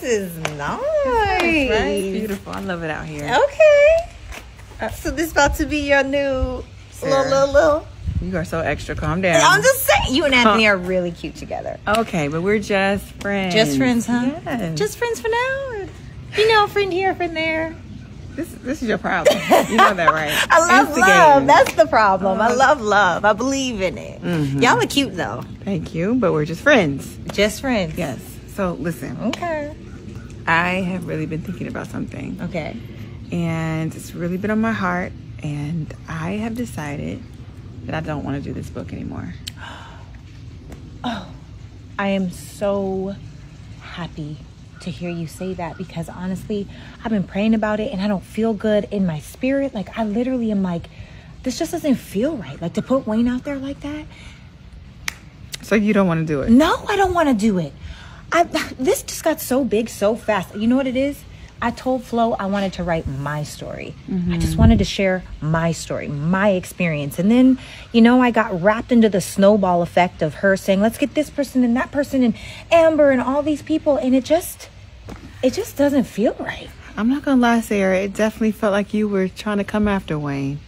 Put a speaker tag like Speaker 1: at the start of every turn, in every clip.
Speaker 1: This is nice.
Speaker 2: it's Right? Beautiful. I love it out here.
Speaker 1: Okay. So this is about to be your new little,
Speaker 2: Sara.
Speaker 1: little, little.
Speaker 2: You are so extra. Calm down.
Speaker 1: I'm just saying, you and Anthony are really cute together.
Speaker 2: okay, but we're just friends.
Speaker 1: Just friends, huh?
Speaker 2: Yes.
Speaker 1: Just friends for now. You know, friend here, friend there.
Speaker 2: this. This is your problem. You know that, right?
Speaker 1: I love
Speaker 2: Instigating.
Speaker 1: love. That's the problem. I love love. I believe in it.
Speaker 2: Mhm.
Speaker 1: Y'all are cute though.
Speaker 2: Thank you, but we're just friends.
Speaker 1: Just friends.
Speaker 2: Yes. So listen,
Speaker 1: Okay.
Speaker 2: I have really been thinking about something,
Speaker 1: Okay.
Speaker 2: and it's really been on my heart, and I have decided that I don't want to do this book anymore.
Speaker 1: Oh, I am so happy to hear you say that because honestly, I've been praying about it and I don't feel good in my spirit. Like I literally am like, this just doesn't feel right. Like to put Wayne out there like that.
Speaker 2: So you don't want to do it?
Speaker 1: No, I don't want to do it. I this just got so big so fast. You know what it is? I told Flo I wanted to write my story. I just mm-hmm. wanted to share my story, my experience. And then, you know, I got wrapped into the snowball effect of her saying, "Let's get this person and that person and Amber and all these people." And it just it just doesn't feel right.
Speaker 2: I'm not gonna lie, Sara. It definitely felt like you were trying to come after Wayne.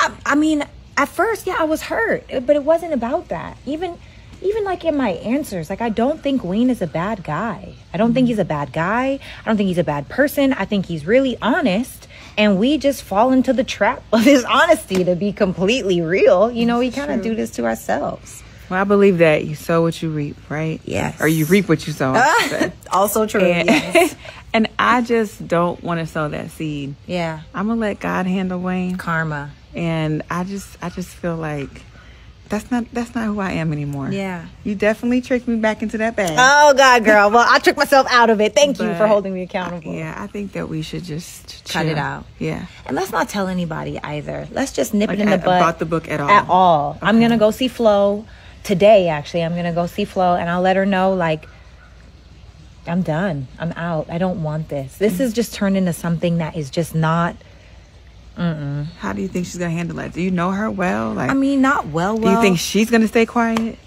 Speaker 1: I, I mean, at first, yeah, I was hurt, but it wasn't about that. Even, even like in my answers, like I don't think Wayne is a bad guy. I don't think mm. he's a bad guy. I don't think he's a bad person. I think he's really honest, and we just fall into the trap of his honesty. To be completely real, you know, we kind of do this to ourselves.
Speaker 2: Well, I believe that you sow what you reap, right?
Speaker 1: Yes.
Speaker 2: Or you reap what you sow. Ah, Say.
Speaker 1: also true.
Speaker 2: and,
Speaker 1: yes.
Speaker 2: and I just don't want to sow that seed.
Speaker 1: Yeah.
Speaker 2: I'm gonna let God handle Wayne,
Speaker 1: Karma.
Speaker 2: and I just, I just feel like that's not, that's not who I am anymore.
Speaker 1: Yeah.
Speaker 2: You definitely tricked me back into that bag.
Speaker 1: Oh God, girl. Well, I tricked myself out of it. Thank you for holding me accountable.
Speaker 2: Yeah, I think that we should just
Speaker 1: Cut it out.
Speaker 2: Yeah.
Speaker 1: And let's not tell anybody either. Let's just nip
Speaker 2: Like
Speaker 1: it in the butt.
Speaker 2: about the book at all.
Speaker 1: At all. I'm gonna go see Flo today. Actually, I'm gonna go see Flo, and I'll let her know like I'm done. I'm out. I don't want this. This mm. has just turned into something that is just not.
Speaker 2: How do you think she's gonna handle it? Do you know her well? Like,
Speaker 1: I mean, not well. Well, do
Speaker 2: you think she's gonna stay quiet?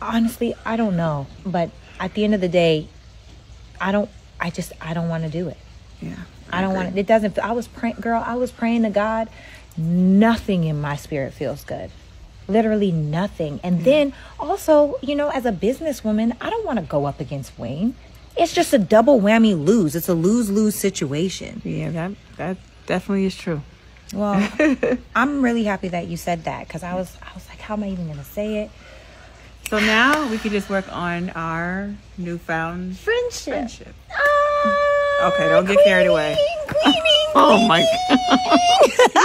Speaker 1: honestly, I don't know. But at the end of the day, I don't. I just. I don't want to do it.
Speaker 2: Yeah.
Speaker 1: I don't want it. It doesn't. I was praying, girl. I was praying to God. Nothing in my spirit feels good. Literally nothing. And then also, you know, as a businesswoman, I don't want to go up against Wayne. It's just a double whammy lose. It's a lose lose situation.
Speaker 2: Yeah, that that definitely is true.
Speaker 1: Well, I'm really happy that you said that because I was, I was like, how am I even gonna say it?
Speaker 2: So now we can just work on our newfound
Speaker 1: Friendship.
Speaker 2: friendship.
Speaker 1: Ah,
Speaker 2: Okay, don't get carried away. Oh my
Speaker 1: queening.